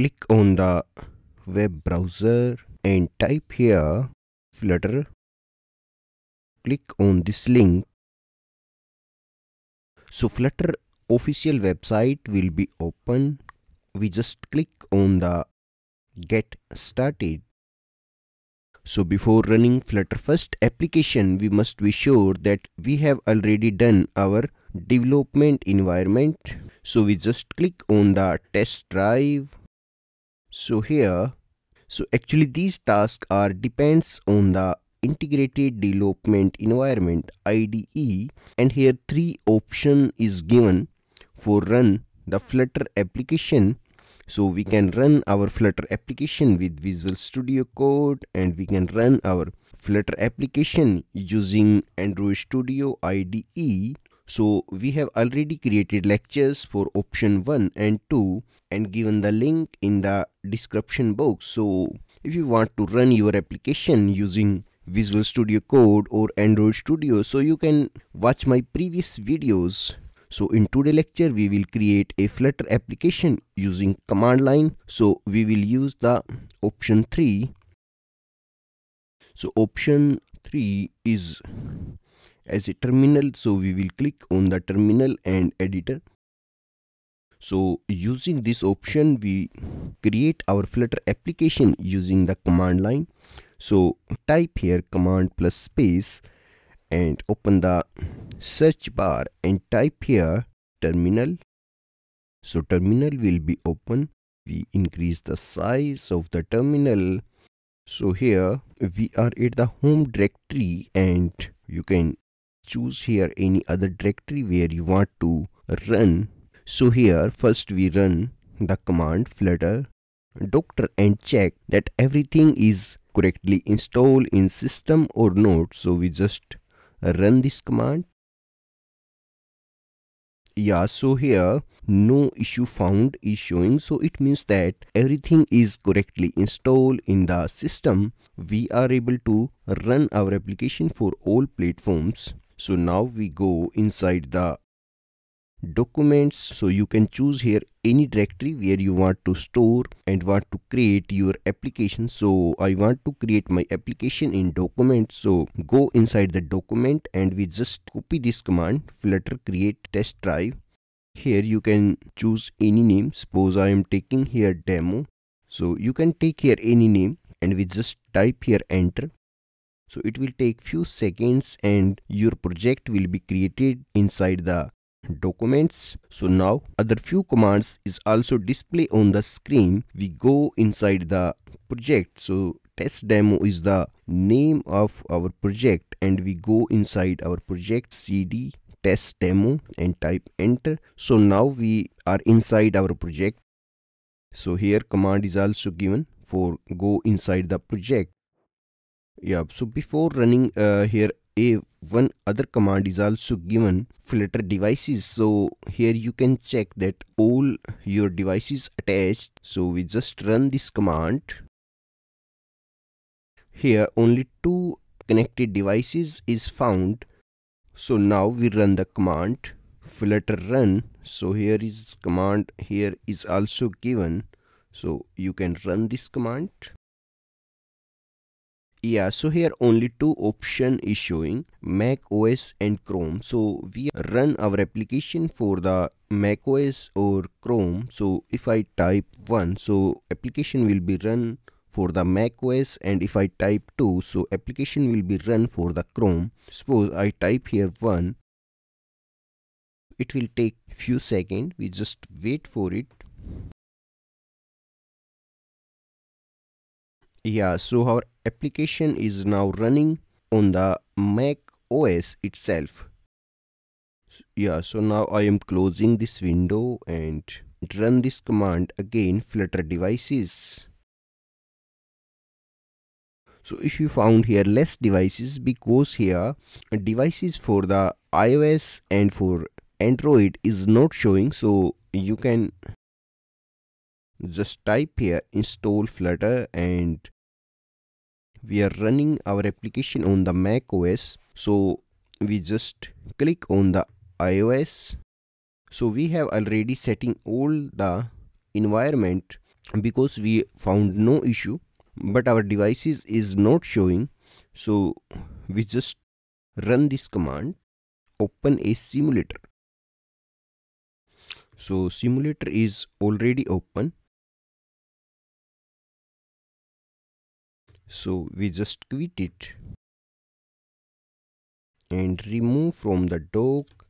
click on the web browser and type here flutter. Click on this link. So flutter official website will be open. We just click on the get started. So before running flutter first application we must be sure that we have already done our development environment. So we just click on the test drive so here so actually these tasks are depends on the integrated development environment IDE and here three option is given for run the flutter application. So we can run our flutter application with visual studio code and we can run our flutter application using android studio IDE so we have already created lectures for option 1 and 2 and given the link in the description box. So if you want to run your application using Visual Studio Code or Android Studio so you can watch my previous videos. So in today lecture we will create a Flutter application using command line. So we will use the option 3. So option 3 is as a terminal. So we will click on the terminal and editor. So using this option we create our flutter application using the command line. So type here command plus space and open the search bar and type here terminal. So terminal will be open. We increase the size of the terminal. So here we are at the home directory and you can choose here any other directory where you want to run. So here first we run the command flutter doctor and check that everything is correctly installed in system or not. So we just run this command. Yeah so here no issue found is showing. So it means that everything is correctly installed in the system. We are able to run our application for all platforms so now we go inside the documents. So you can choose here any directory where you want to store and want to create your application. So i want to create my application in documents. So go inside the document and we just copy this command flutter create test drive. Here you can choose any name. Suppose i am taking here demo. So you can take here any name and we just type here enter so it will take few seconds and your project will be created inside the documents. So now other few commands is also display on the screen. We go inside the project. So test demo is the name of our project and we go inside our project cd test demo and type enter. So now we are inside our project. So here command is also given for go inside the project yeah so before running uh, here a one other command is also given flutter devices. So here you can check that all your devices attached. So we just run this command. Here only two connected devices is found. So now we run the command flutter run. So here is command here is also given. So you can run this command yeah so here only two option is showing mac os and chrome. So we run our application for the mac os or chrome. So if i type one so application will be run for the mac os and if i type 2 so application will be run for the chrome. Suppose i type here one it will take few seconds. We just wait for it yeah so our application is now running on the mac os itself. Yeah so now i am closing this window and run this command again flutter devices. So if you found here less devices because here devices for the ios and for android is not showing so you can just type here install flutter and we are running our application on the mac os so we just click on the ios. So we have already setting all the environment because we found no issue but our devices is not showing. So we just run this command open a simulator. So simulator is already open so we just quit it and remove from the dock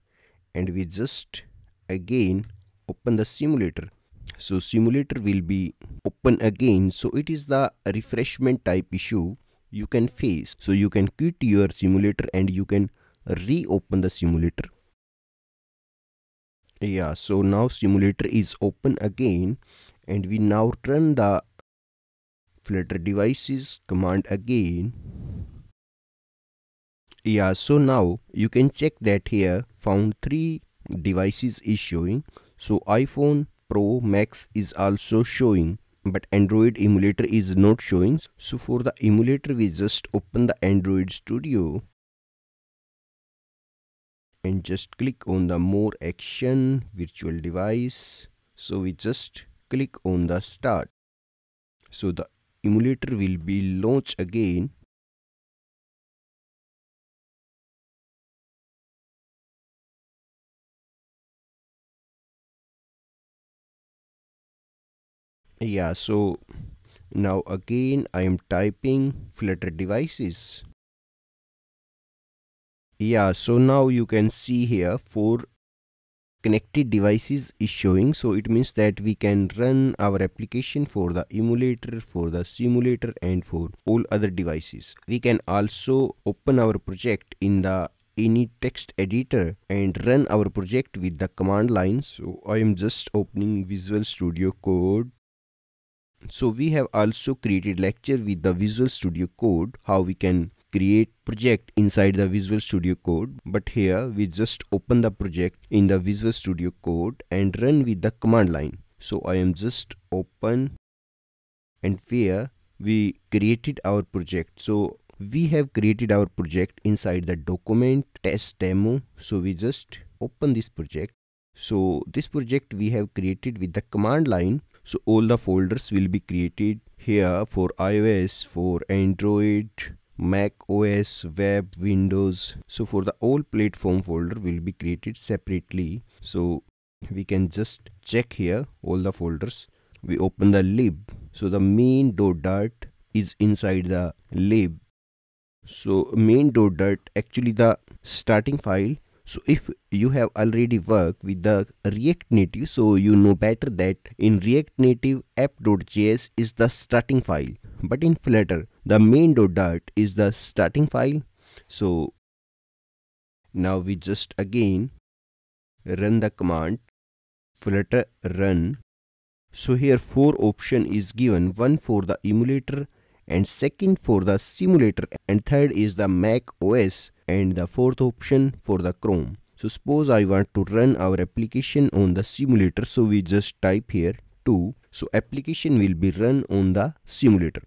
and we just again open the simulator. So simulator will be open again. So it is the refreshment type issue you can face. So you can quit your simulator and you can reopen the simulator. Yeah so now simulator is open again and we now run the flutter devices command again. Yeah so now you can check that here found three devices is showing. So iphone pro max is also showing but android emulator is not showing. So for the emulator we just open the android studio and just click on the more action virtual device. So we just click on the start. So the emulator will be launched again. Yeah so now again I am typing flutter devices. Yeah so now you can see here four connected devices is showing. So it means that we can run our application for the emulator for the simulator and for all other devices. We can also open our project in the any text editor and run our project with the command line. So i am just opening visual studio code. So we have also created lecture with the Visual Studio Code how we can create project inside the Visual Studio Code but here we just open the project in the Visual Studio Code and run with the command line. So I am just open and here we created our project. So we have created our project inside the document test demo. So we just open this project. So this project we have created with the command line so all the folders will be created here for ios for android mac os web windows. So for the all platform folder will be created separately. So we can just check here all the folders. We open the lib. So the main dot dart is inside the lib. So main dot dart actually the starting file. So if you have already worked with the React Native, so you know better that in React Native app.js is the starting file. But in Flutter, the main.dart is the starting file. So now we just again run the command flutter run. So here four option is given, one for the emulator and second for the simulator and third is the Mac OS and the fourth option for the Chrome. So suppose I want to run our application on the simulator. So we just type here 2. So application will be run on the simulator.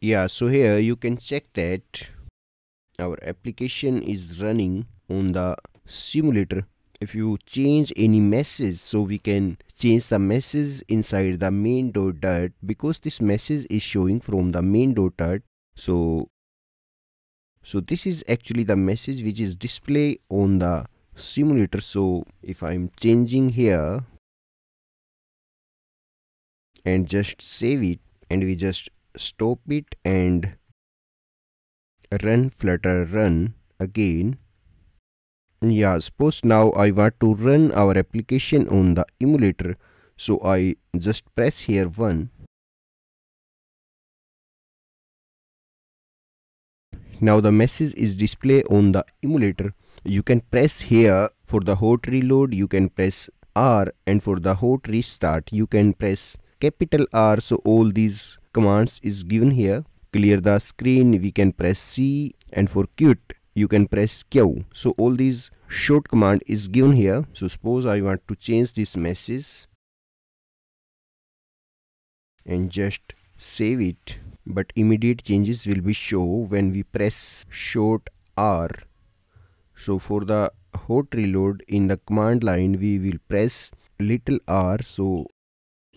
Yeah, so here you can check that our application is running on the simulator if you change any message so we can change the message inside the main dot dart because this message is showing from the main dot dart so so this is actually the message which is display on the simulator. So if i'm changing here and just save it and we just stop it and run flutter run again yeah suppose now I want to run our application on the emulator. So I just press here 1 now the message is displayed on the emulator. You can press here for the hot reload you can press R and for the hot restart you can press capital R. So all these commands is given here. Clear the screen we can press C and for quit you can press Q. So all these short command is given here. So suppose I want to change this message and just save it but immediate changes will be show when we press short R so for the hot reload in the command line we will press little r so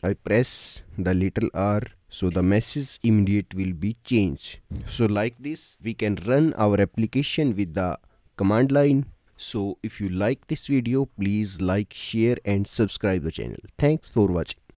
I press the little r so the message immediate will be changed. So like this we can run our application with the command line. So if you like this video please like share and subscribe the channel. Thanks for watching